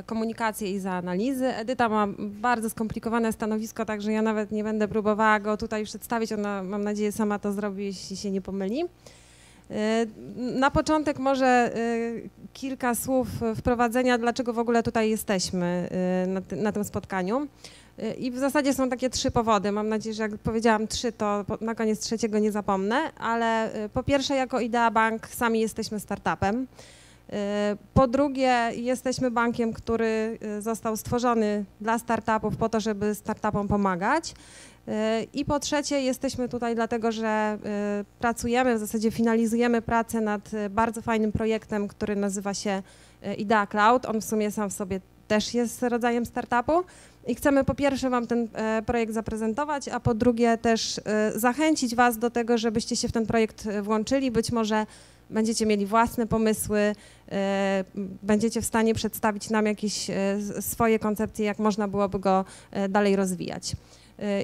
e, komunikację i za analizy. Edyta ma bardzo skomplikowane stanowisko, także ja nawet nie będę próbowała go tutaj przedstawić. Ona, mam nadzieję, sama to zrobi, jeśli się nie pomyli. E, na początek może e, kilka słów wprowadzenia, dlaczego w ogóle tutaj jesteśmy na, na tym spotkaniu. I w zasadzie są takie trzy powody. Mam nadzieję, że jak powiedziałam trzy, to na koniec trzeciego nie zapomnę, ale po pierwsze, jako Idea Bank sami jesteśmy startupem. Po drugie, jesteśmy bankiem, który y, został stworzony dla startupów po to, żeby startupom pomagać. Y, I po trzecie, jesteśmy tutaj dlatego, że y, pracujemy, w zasadzie finalizujemy pracę nad bardzo fajnym projektem, który nazywa się Idea Cloud. On w sumie sam w sobie też jest rodzajem startupu. I chcemy po pierwsze Wam ten projekt zaprezentować, a po drugie też zachęcić Was do tego, żebyście się w ten projekt włączyli. Być może będziecie mieli własne pomysły, e, będziecie w stanie przedstawić nam jakieś e, swoje koncepcje, jak można byłoby go e, dalej rozwijać.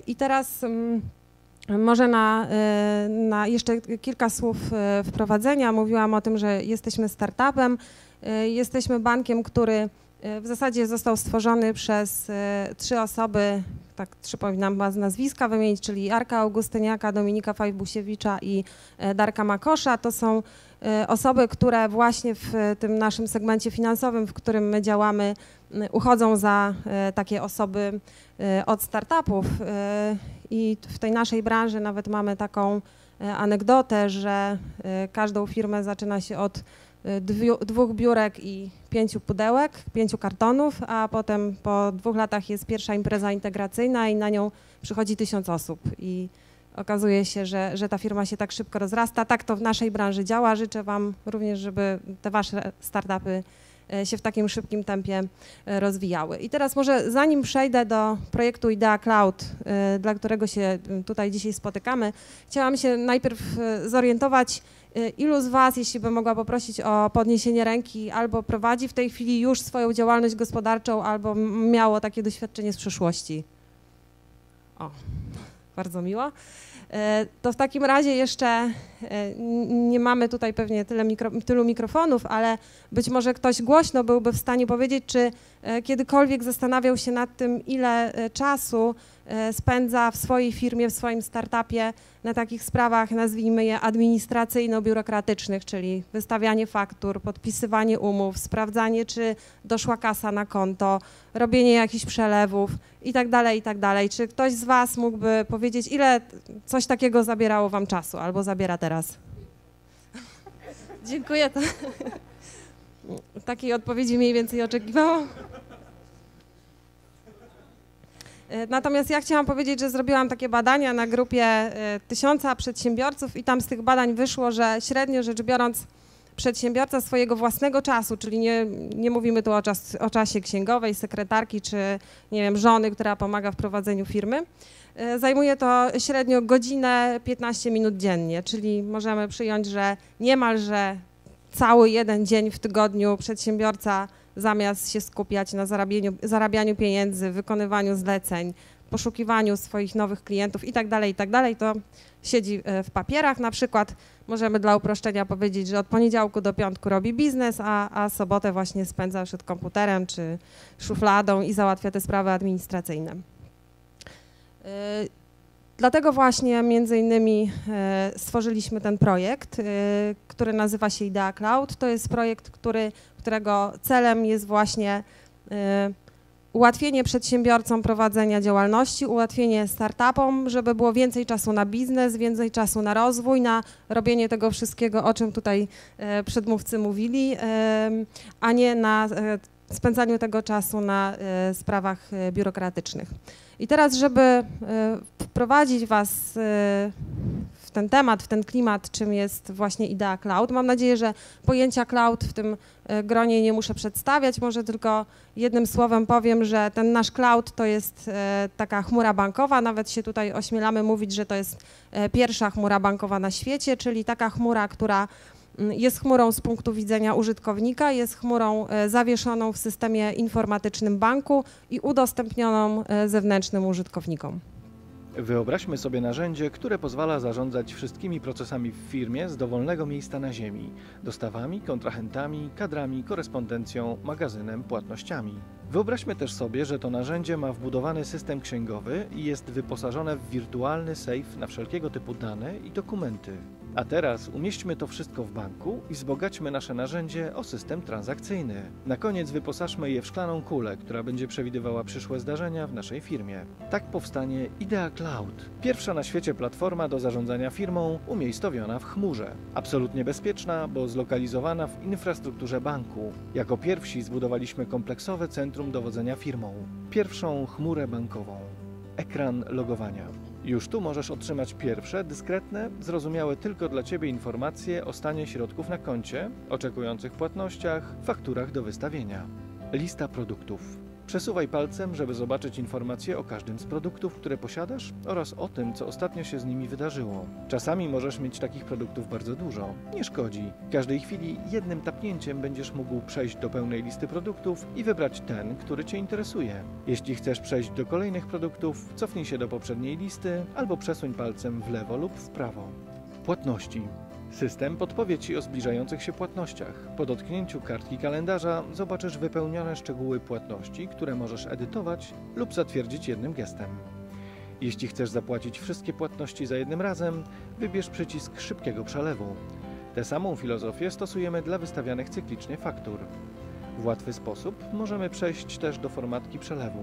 I teraz mm, może na, na jeszcze kilka słów wprowadzenia. Mówiłam o tym, że jesteśmy startupem, jesteśmy bankiem, który w zasadzie został stworzony przez trzy osoby, tak przypominam was nazwiska wymienić, czyli Arka Augustyniaka, Dominika Fajbusiewicza i Darka Makosza. To są osoby, które właśnie w tym naszym segmencie finansowym, w którym my działamy, uchodzą za e, takie osoby od startupów. I w tej naszej branży nawet mamy taką anegdotę, że każdą firmę zaczyna się od dwóch biurek i pięciu pudełek, pięciu kartonów, a potem po dwóch latach jest pierwsza impreza integracyjna i na nią przychodzi tysiąc osób. I okazuje się, że, że ta firma się tak szybko rozrasta. Tak to w naszej branży działa. Życzę Wam również, żeby te Wasze startupy e, się w takim szybkim tempie e, rozwijały. I teraz może zanim przejdę do projektu Idea Cloud, e, dla którego się tutaj dzisiaj spotykamy, chciałam się najpierw zorientować, ilu z Was, jeśli bym mogła poprosić o podniesienie ręki, albo prowadzi w tej chwili już swoją działalność gospodarczą, albo miało takie doświadczenie z przeszłości. O, bardzo miło. E, to w takim razie jeszcze nie mamy tutaj pewnie tyle mikro, tylu mikrofonów, ale być może ktoś głośno byłby w stanie powiedzieć, czy e, kiedykolwiek zastanawiał się nad tym, ile czasu spędza w swojej firmie, w swoim startupie na takich sprawach, nazwijmy je administracyjno-biurokratycznych, czyli wystawianie faktur, podpisywanie umów, sprawdzanie, czy doszła kasa na konto, robienie jakichś przelewów i tak dalej, i tak. Czy ktoś z Was mógłby powiedzieć, ile coś takiego zabierało Wam czasu albo zabiera teraz? Dziękuję. To... Takiej odpowiedzi mniej więcej oczekiwałam. E, natomiast ja chciałam powiedzieć, że zrobiłam takie badania na grupie e, tysiąca przedsiębiorców i tam z tych badań wyszło, że średnio rzecz biorąc przedsiębiorca swojego własnego czasu, czyli nie, nie mówimy tu o, czas, o czasie księgowej, sekretarki czy nie wiem, żony, która pomaga w prowadzeniu firmy, zajmuje to średnio godzinę 15 minut dziennie, czyli możemy przyjąć, że niemalże cały jeden dzień w tygodniu przedsiębiorca zamiast się skupiać na zarabianiu, zarabianiu pieniędzy, wykonywaniu zleceń, poszukiwaniu swoich nowych klientów i tak dalej, i tak to siedzi e, w papierach. Na przykład możemy dla uproszczenia powiedzieć, że od poniedziałku do piątku robi biznes, a, a sobotę właśnie spędza przed komputerem czy szufladą i załatwia te sprawy administracyjne. E, dlatego właśnie między innymi e, stworzyliśmy ten projekt, który nazywa się Idea Cloud. To jest projekt, który którego celem jest właśnie ułatwienie przedsiębiorcom prowadzenia działalności, ułatwienie startupom, żeby było więcej czasu na biznes, więcej czasu na rozwój, na robienie tego wszystkiego, o czym tutaj przedmówcy mówili, a nie na spędzaniu tego czasu na sprawach biurokratycznych. I teraz, żeby wprowadzić Was ten temat, w ten klimat, czym jest właśnie idea cloud. Mam nadzieję, że pojęcia cloud w tym e, gronie nie muszę przedstawiać, może tylko jednym słowem powiem, że ten nasz cloud to jest e, taka chmura bankowa, nawet się tutaj ośmielamy mówić, że to jest e, pierwsza chmura bankowa na świecie, czyli taka chmura, która jest chmurą z punktu widzenia użytkownika, jest chmurą zawieszoną w systemie informatycznym banku i udostępnioną zewnętrznym użytkownikom. Wyobraźmy sobie narzędzie, które pozwala zarządzać wszystkimi procesami w firmie z dowolnego miejsca na ziemi dostawami, kontrahentami, kadrami, korespondencją, magazynem, płatnościami. Wyobraźmy też sobie, że to narzędzie ma wbudowany system księgowy i jest wyposażone w wirtualny safe na wszelkiego typu dane i dokumenty. A teraz umieśćmy to wszystko w banku i wzbogaćmy nasze narzędzie o system transakcyjny. Na koniec wyposażmy je w szklaną kulę, która będzie przewidywała przyszłe zdarzenia w naszej firmie. Tak powstanie Idea Cloud, pierwsza na świecie platforma do zarządzania firmą umiejscowiona w chmurze. Absolutnie bezpieczna, bo zlokalizowana w infrastrukturze banku. Jako pierwsi zbudowaliśmy kompleksowe centrum dowodzenia firmą. Pierwszą chmurę bankową. Ekran logowania. Już tu możesz otrzymać pierwsze, dyskretne, zrozumiałe tylko dla Ciebie informacje o stanie środków na koncie, oczekujących płatnościach, fakturach do wystawienia. Lista produktów. Przesuwaj palcem, żeby zobaczyć informacje o każdym z produktów, które posiadasz oraz o tym, co ostatnio się z nimi wydarzyło. Czasami możesz mieć takich produktów bardzo dużo. Nie szkodzi. W każdej chwili jednym tapnięciem będziesz mógł przejść do pełnej listy produktów i wybrać ten, który Cię interesuje. Jeśli chcesz przejść do kolejnych produktów, cofnij się do poprzedniej listy albo przesuń palcem w lewo lub w prawo. Płatności. System podpowie Ci o zbliżających się płatnościach. Po dotknięciu kartki kalendarza zobaczysz wypełnione szczegóły płatności, które możesz edytować lub zatwierdzić jednym gestem. Jeśli chcesz zapłacić wszystkie płatności za jednym razem, wybierz przycisk szybkiego przelewu. Tę samą filozofię stosujemy dla wystawianych cyklicznie faktur. W łatwy sposób możemy przejść też do formatki przelewu.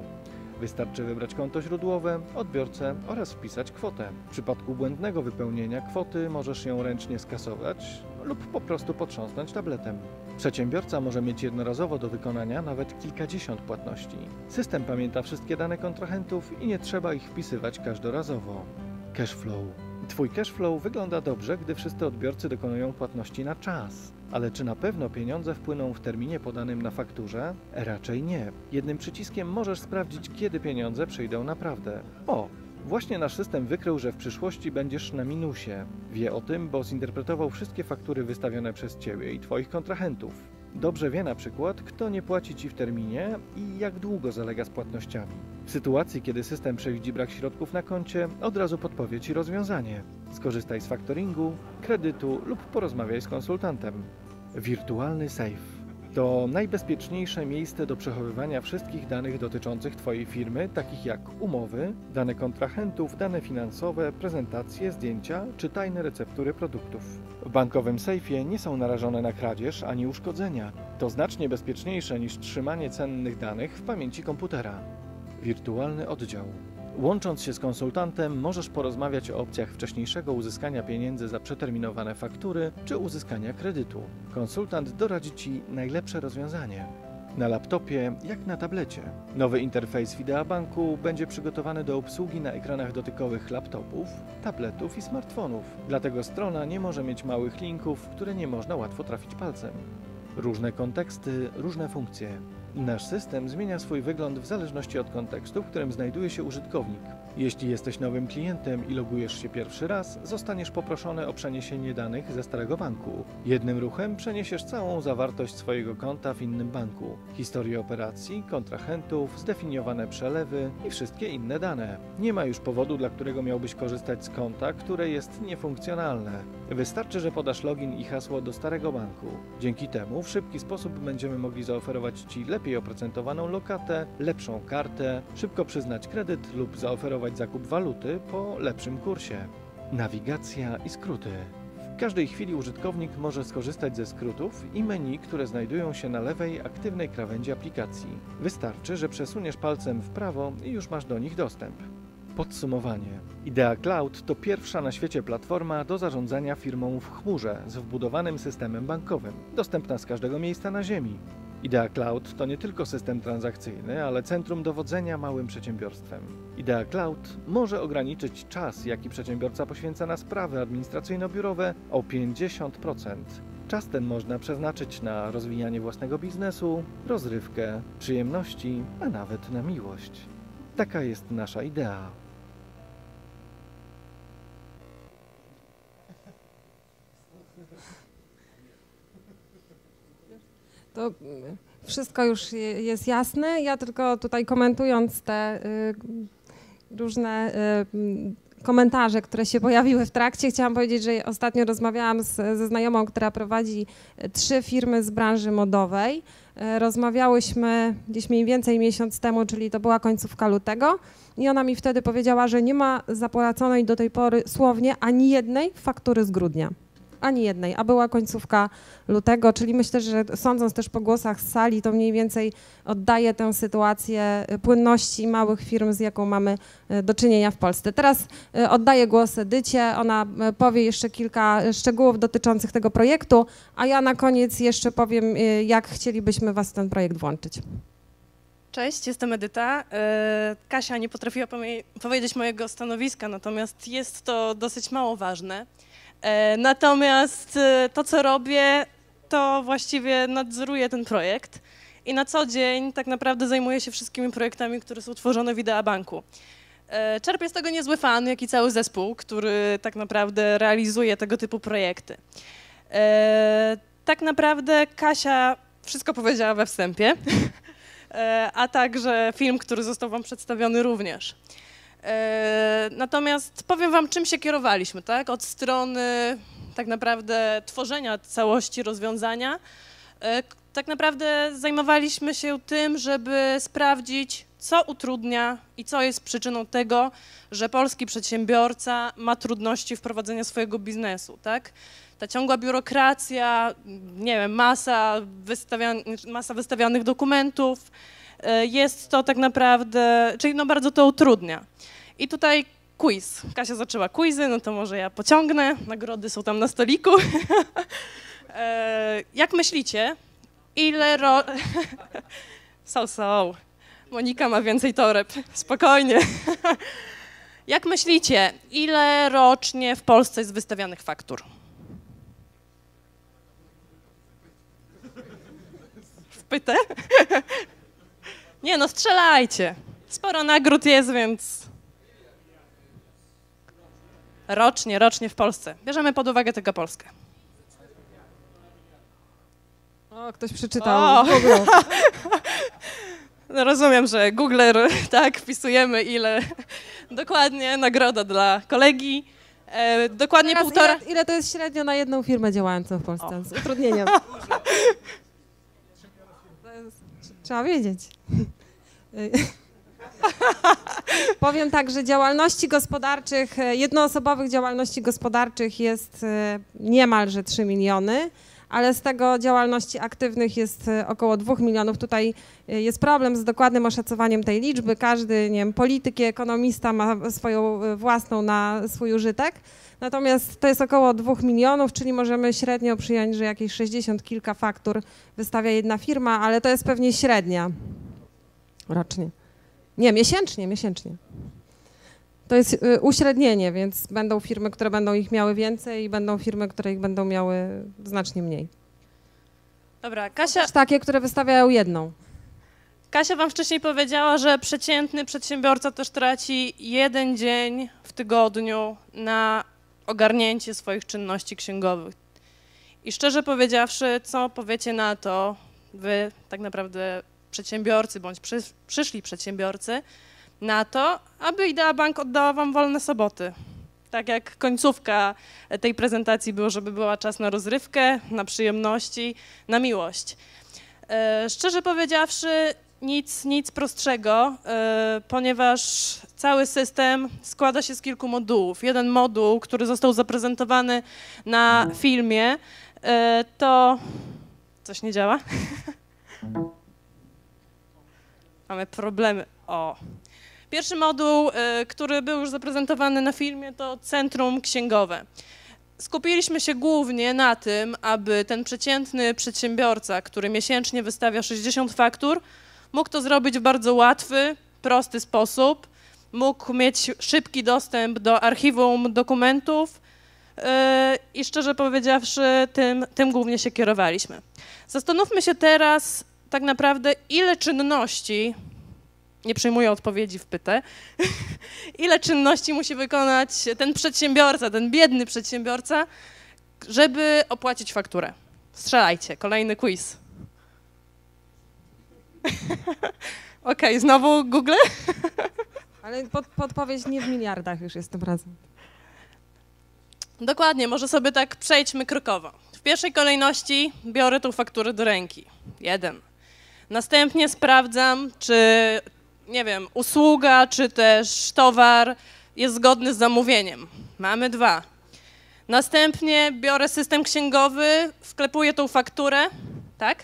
Wystarczy wybrać konto źródłowe, odbiorcę oraz wpisać kwotę. W przypadku błędnego wypełnienia kwoty możesz ją ręcznie skasować lub po prostu potrząsnąć tabletem. Przedsiębiorca może mieć jednorazowo do wykonania nawet kilkadziesiąt płatności. System pamięta wszystkie dane kontrahentów i nie trzeba ich wpisywać każdorazowo. Cashflow. Twój cashflow wygląda dobrze, gdy wszyscy odbiorcy dokonują płatności na czas. Ale czy na pewno pieniądze wpłyną w terminie podanym na fakturze? Raczej nie. Jednym przyciskiem możesz sprawdzić, kiedy pieniądze przyjdą naprawdę. O, Właśnie nasz system wykrył, że w przyszłości będziesz na minusie. Wie o tym, bo zinterpretował wszystkie faktury wystawione przez Ciebie i Twoich kontrahentów. Dobrze wie na przykład, kto nie płaci Ci w terminie i jak długo zalega z płatnościami. W sytuacji, kiedy system przewidzi brak środków na koncie, od razu podpowie Ci rozwiązanie. Skorzystaj z faktoringu, kredytu lub porozmawiaj z konsultantem. Wirtualny safe. To najbezpieczniejsze miejsce do przechowywania wszystkich danych dotyczących Twojej firmy, takich jak umowy, dane kontrahentów, dane finansowe, prezentacje, zdjęcia czy tajne receptury produktów. W bankowym sejfie nie są narażone na kradzież ani uszkodzenia. To znacznie bezpieczniejsze niż trzymanie cennych danych w pamięci komputera. Wirtualny oddział. Łącząc się z konsultantem, możesz porozmawiać o opcjach wcześniejszego uzyskania pieniędzy za przeterminowane faktury czy uzyskania kredytu. Konsultant doradzi Ci najlepsze rozwiązanie. Na laptopie, jak na tablecie. Nowy interfejs Widea Banku będzie przygotowany do obsługi na ekranach dotykowych laptopów, tabletów i smartfonów. Dlatego strona nie może mieć małych linków, które nie można łatwo trafić palcem. Różne konteksty, różne funkcje. Nasz system zmienia swój wygląd w zależności od kontekstu, w którym znajduje się użytkownik. Jeśli jesteś nowym klientem i logujesz się pierwszy raz, zostaniesz poproszony o przeniesienie danych ze starego banku. Jednym ruchem przeniesiesz całą zawartość swojego konta w innym banku. Historię operacji, kontrahentów, zdefiniowane przelewy i wszystkie inne dane. Nie ma już powodu, dla którego miałbyś korzystać z konta, które jest niefunkcjonalne. Wystarczy, że podasz login i hasło do starego banku. Dzięki temu w szybki sposób będziemy mogli zaoferować Ci lepiej oprocentowaną lokatę, lepszą kartę, szybko przyznać kredyt lub zaoferować zakup waluty po lepszym kursie. Nawigacja i skróty. W każdej chwili użytkownik może skorzystać ze skrótów i menu, które znajdują się na lewej aktywnej krawędzi aplikacji. Wystarczy, że przesuniesz palcem w prawo i już masz do nich dostęp. Podsumowanie. Idea Cloud to pierwsza na świecie platforma do zarządzania firmą w chmurze z wbudowanym systemem bankowym, dostępna z każdego miejsca na Ziemi. Idea Cloud to nie tylko system transakcyjny, ale centrum dowodzenia małym przedsiębiorstwem. Idea Cloud może ograniczyć czas, jaki przedsiębiorca poświęca na sprawy administracyjno-biurowe o 50%. Czas ten można przeznaczyć na rozwijanie własnego biznesu, rozrywkę, przyjemności, a nawet na miłość. Taka jest nasza idea. To mm, wszystko już je- jest jasne. Ja tylko tutaj komentując te różne y, komentarze, które się pojawiły w trakcie. Chciałam powiedzieć, że ostatnio rozmawiałam z, ze znajomą, która prowadzi y, trzy firmy z branży modowej. Y, rozmawiałyśmy gdzieś mniej więcej miesiąc temu, czyli to była końcówka lutego i ona mi wtedy powiedziała, że nie ma zapłaconej do tej pory słownie ani jednej faktury z grudnia ani jednej, a była końcówka lutego, czyli myślę, że sądząc też po głosach z sali, to mniej więcej oddaje tę sytuację płynności małych firm, z jaką mamy e, do czynienia w Polsce. Teraz e, oddaję głos Edycie, ona e, powie jeszcze kilka szczegółów dotyczących tego projektu, a ja na koniec jeszcze powiem, jak chcielibyśmy Was w ten projekt włączyć. Cześć, jestem Edyta. Kasia nie potrafiła powiedzieć mojego stanowiska, natomiast jest to dosyć mało ważne. E, natomiast e, to, co robię, to właściwie nadzoruję ten projekt i na co dzień tak naprawdę zajmuję się wszystkimi projektami, które są tworzone w Ideabanku. E, czerpię z tego niezły fan, jak i cały zespół, który tak naprawdę realizuje tego typu projekty. Tak naprawdę Kasia wszystko powiedziała we wstępie, a także film, który został Wam przedstawiony również. E, natomiast powiem Wam, czym się kierowaliśmy, tak? Od strony tak naprawdę tworzenia całości rozwiązania. E, tak naprawdę zajmowaliśmy się tym, żeby sprawdzić, co utrudnia i co jest przyczyną tego, że polski przedsiębiorca ma trudności w prowadzeniu swojego biznesu, tak? Ta ciągła biurokracja, nie wiem, masa, wystawian masa wystawianych dokumentów, jest to tak naprawdę, czyli no bardzo to utrudnia. I tutaj quiz. Kasia zaczęła quizy, no to może ja pociągnę. Nagrody są tam na stoliku. e, jak myślicie, ile ro... so, so. Monika ma więcej toreb. Spokojnie. jak myślicie, ile rocznie w Polsce jest wystawianych faktur? Wpytę? Nie no, strzelajcie. Sporo nagród jest, więc rocznie, rocznie w Polsce. Bierzemy pod uwagę tylko Polskę. O, ktoś przeczytał. No rozumiem, że Google, tak, wpisujemy ile. Dokładnie, nagroda dla kolegi. E, dokładnie Teraz półtora... Ile, ile, to jest średnio na jedną firmę działającą w Polsce o. z utrudnieniem? Trzeba wiedzieć. Powiem tak, że działalności gospodarczych, e, jednoosobowych działalności gospodarczych jest e, niemalże 3 miliony, ale z tego działalności aktywnych jest e, około 2 milionów. Tutaj jest problem z dokładnym oszacowaniem tej liczby. Każdy, nie wiem, polityk ekonomista ma swoją własną na swój użytek. Natomiast to jest około 2 milionów, czyli możemy średnio przyjąć, że jakieś 60 kilka faktur wystawia jedna firma, ale to jest pewnie średnia rocznie. Nie, miesięcznie, miesięcznie. To jest y, uśrednienie, więc będą firmy, które będą ich miały więcej i będą firmy, które ich będą miały znacznie mniej. Dobra, Kasia... Też takie, które wystawiają jedną. Kasia wam wcześniej powiedziała, że przeciętny przedsiębiorca też traci jeden dzień w tygodniu na ogarnięcie swoich czynności księgowych. I szczerze powiedziawszy, co powiecie na to, wy tak naprawdę przedsiębiorcy bądź przy, przyszli przedsiębiorcy na to, aby Idea Bank oddała wam wolne soboty. Tak jak końcówka tej prezentacji było, żeby była czas na rozrywkę, na przyjemności, na miłość. E, szczerze powiedziawszy, nic, nic prostszego, e, ponieważ cały system składa się z kilku modułów. Jeden moduł, który został zaprezentowany na filmie, e, to coś nie działa. Mamy problemy. O. Pierwszy moduł, y, który był już zaprezentowany na filmie, to centrum księgowe. Skupiliśmy się głównie na tym, aby ten przeciętny przedsiębiorca, który miesięcznie wystawia 60 faktur, mógł to zrobić w bardzo łatwy, prosty sposób, mógł mieć szybki dostęp do archiwum dokumentów y, i szczerze powiedziawszy, tym, tym głównie się kierowaliśmy. Zastanówmy się teraz, tak naprawdę ile czynności, nie przyjmuję odpowiedzi w pytę, ile czynności musi wykonać ten przedsiębiorca, ten biedny przedsiębiorca, żeby opłacić fakturę. Strzelajcie, kolejny quiz. Okej, okay, znowu Google? Ale pod, podpowiedź nie w miliardach już jest tym razem. Dokładnie, może sobie tak przejdźmy krokowo. W pierwszej kolejności biorę tą fakturę do ręki. Jeden. Następnie sprawdzam, czy, nie wiem, usługa, czy też towar jest zgodny z zamówieniem. Mamy dwa. Następnie biorę system księgowy, wklepuję tą fakturę, tak?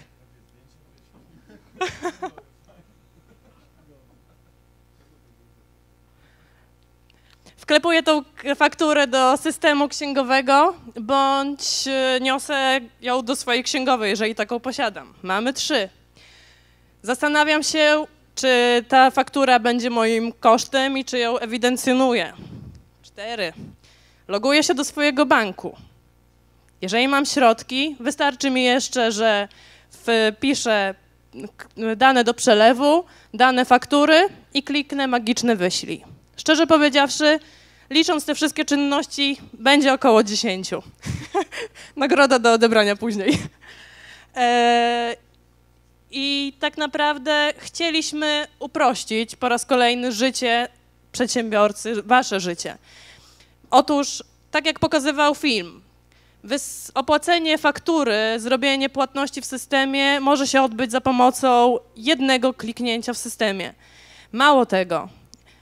wklepuję tą fakturę do systemu księgowego, bądź e, niosę ją do swojej księgowej, jeżeli taką posiadam. Mamy trzy. Zastanawiam się, czy ta faktura będzie moim kosztem i czy ją ewidencjonuję. Cztery. Loguję się do swojego banku. Jeżeli mam środki, wystarczy mi jeszcze, że wpiszę dane do przelewu, dane faktury i kliknę magiczne wyślij. Szczerze powiedziawszy, licząc te wszystkie czynności, będzie około 10. Nagroda do odebrania później. I tak naprawdę chcieliśmy uprościć po raz kolejny życie przedsiębiorcy, wasze życie. Otóż, tak jak pokazywał film, opłacenie faktury, zrobienie płatności w systemie może się odbyć za pomocą jednego kliknięcia w systemie. Mało tego,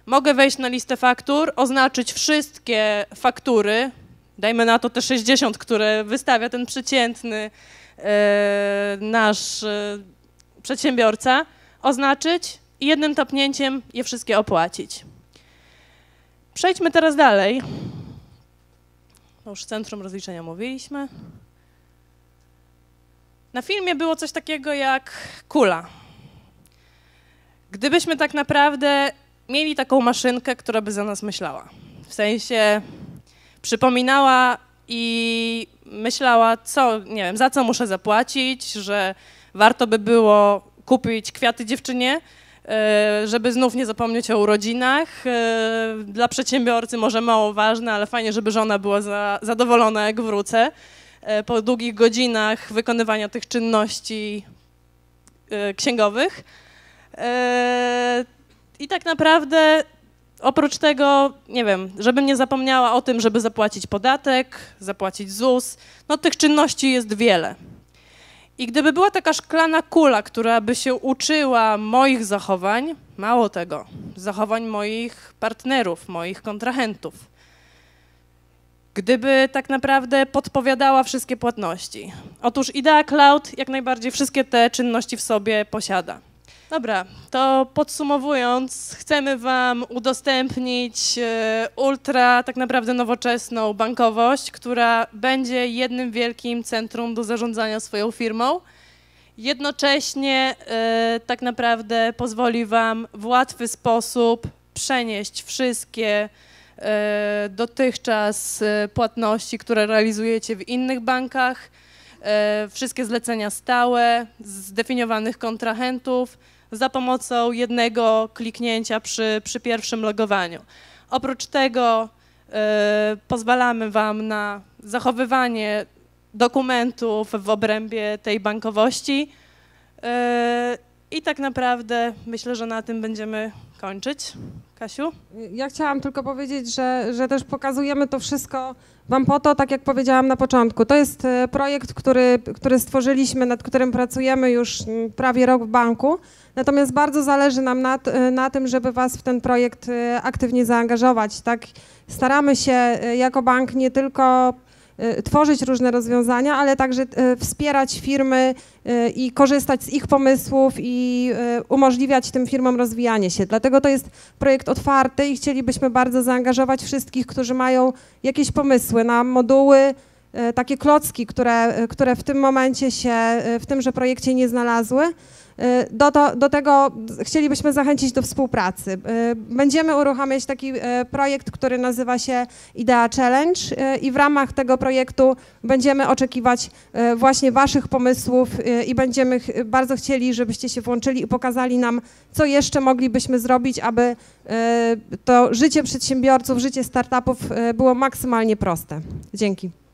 Mogę wejść na listę faktur, oznaczyć wszystkie faktury, dajmy na to te 60, które wystawia ten przeciętny e, nasz e, przedsiębiorca, oznaczyć i jednym tapnięciem je wszystkie opłacić. Przejdźmy teraz dalej. Już centrum rozliczenia mówiliśmy. Na filmie było coś takiego jak kula. Gdybyśmy tak naprawdę mieli taką maszynkę, która by za nas myślała. W sensie przypominała i myślała, co, nie wiem, za co muszę zapłacić, że warto by było kupić kwiaty dziewczynie, e, żeby znów nie zapomnieć o urodzinach. E, dla przedsiębiorcy może mało ważne, ale fajnie, żeby żona była za, zadowolona, jak wrócę. E, po długich godzinach wykonywania tych czynności księgowych. I tak naprawdę oprócz tego, nie wiem, żebym nie zapomniała o tym, żeby zapłacić podatek, zapłacić ZUS, no tych czynności jest wiele. I gdyby była taka szklana kula, która by się uczyła moich zachowań, mało tego, zachowań moich partnerów, moich kontrahentów, gdyby tak naprawdę podpowiadała wszystkie płatności. Otóż Idea Cloud jak najbardziej wszystkie te czynności w sobie posiada. Dobra, to podsumowując, chcemy Wam udostępnić e, ultra, tak naprawdę nowoczesną bankowość, która będzie jednym wielkim centrum do zarządzania swoją firmą. Jednocześnie e, tak naprawdę pozwoli Wam w łatwy sposób przenieść wszystkie e, dotychczas płatności, które realizujecie w innych bankach, wszystkie zlecenia stałe, zdefiniowanych kontrahentów, za pomocą jednego kliknięcia przy, przy pierwszym logowaniu. Oprócz tego y, pozwalamy Wam na zachowywanie dokumentów w obrębie tej bankowości. Y, I tak naprawdę myślę, że na tym będziemy kończyć. Kasiu? Ja chciałam tylko powiedzieć, że, że też pokazujemy to wszystko Wam po to, tak jak powiedziałam na początku. To jest e, projekt, który, który stworzyliśmy, nad którym pracujemy już prawie rok w banku. Natomiast bardzo zależy nam na, e, na tym, żeby Was w ten projekt e, aktywnie zaangażować. Tak? Staramy się jako bank nie tylko tworzyć różne rozwiązania, ale także y, wspierać firmy y, i korzystać z ich pomysłów i umożliwiać tym firmom rozwijanie się. Dlatego to jest projekt otwarty i chcielibyśmy bardzo zaangażować wszystkich, którzy mają jakieś pomysły na moduły, takie klocki, które, które w tym momencie się w tymże projekcie nie znalazły. Y, do, to, do tego chcielibyśmy zachęcić do współpracy. Y, będziemy uruchamiać taki y, projekt, który nazywa się Idea Challenge i w ramach tego projektu będziemy oczekiwać właśnie Waszych pomysłów i będziemy bardzo chcieli, żebyście się włączyli i pokazali nam, co jeszcze moglibyśmy zrobić, aby to życie przedsiębiorców, życie startupów było maksymalnie proste. Dzięki.